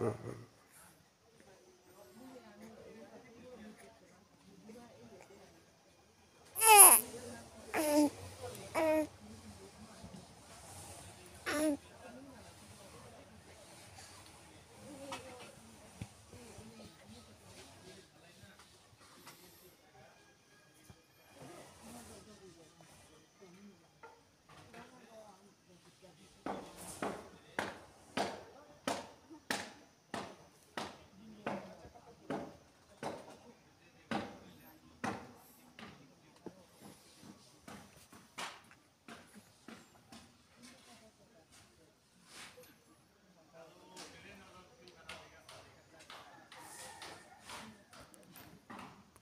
Mm-hmm.